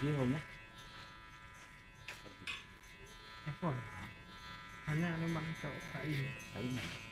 phía nhé. Cái phổi Hắn ra nó bắn chỗ phải thấy này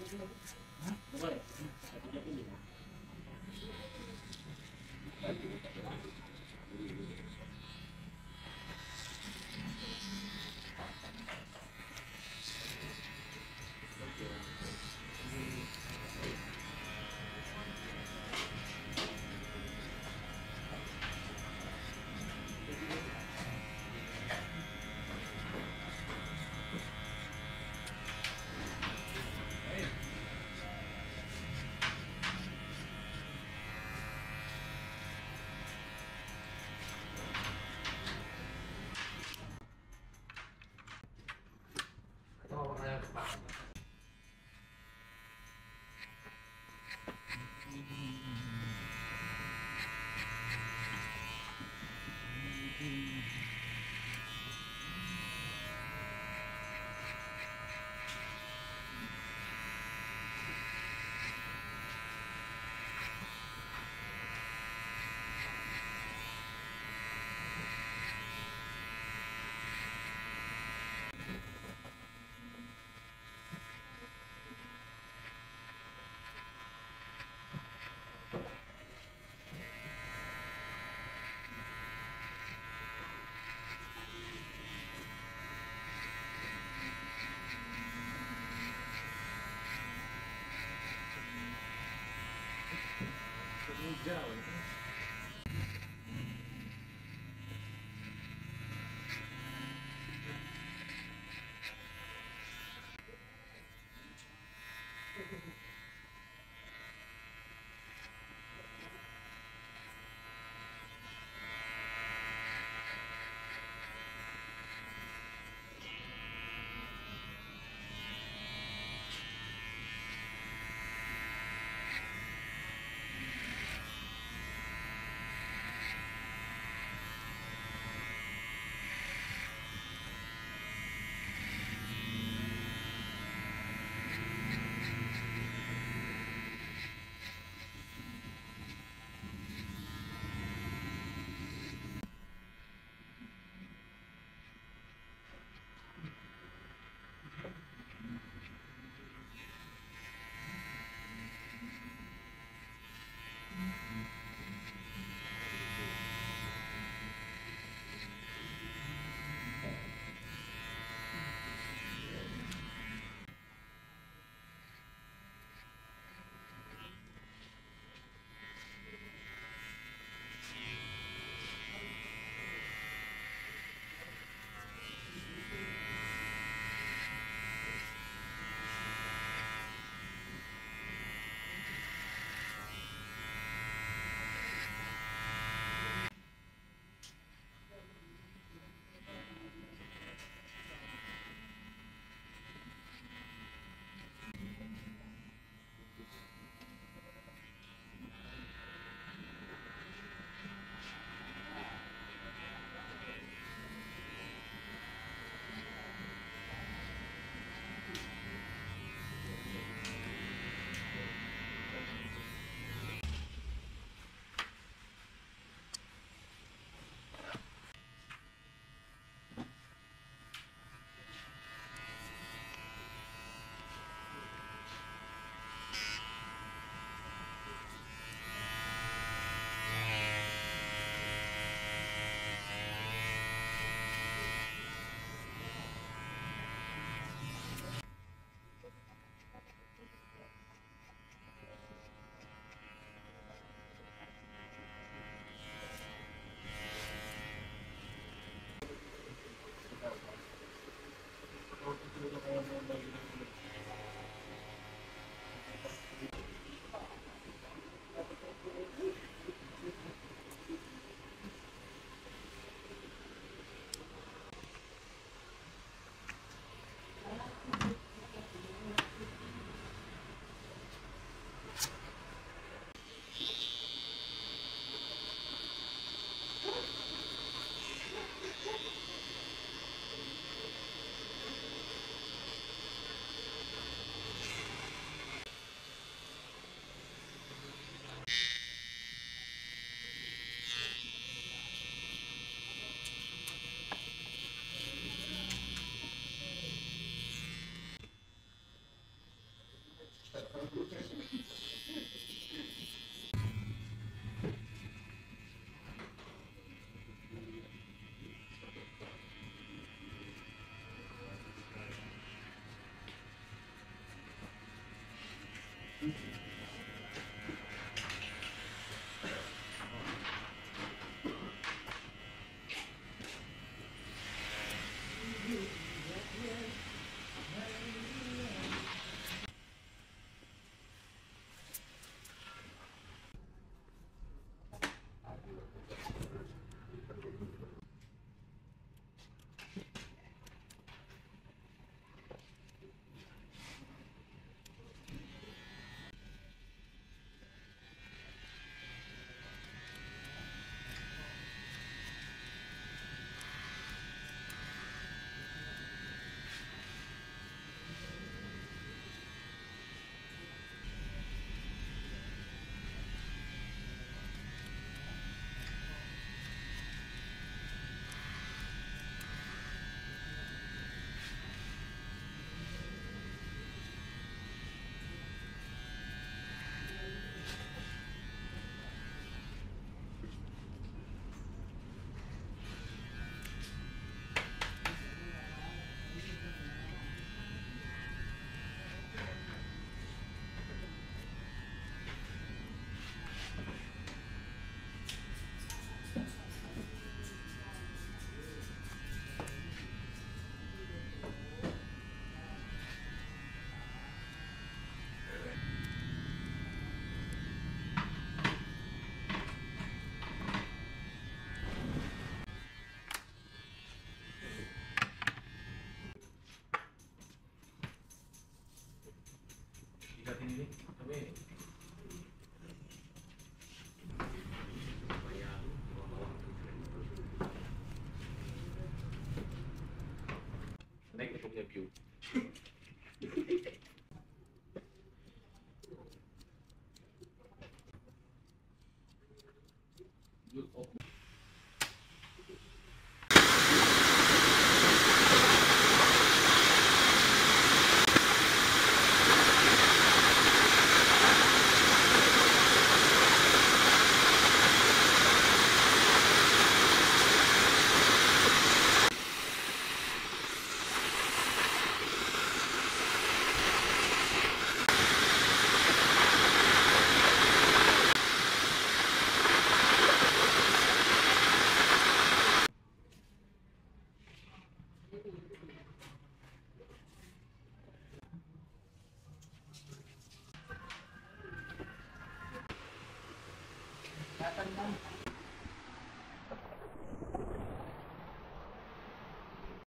Boleh? Satu jam ini. down.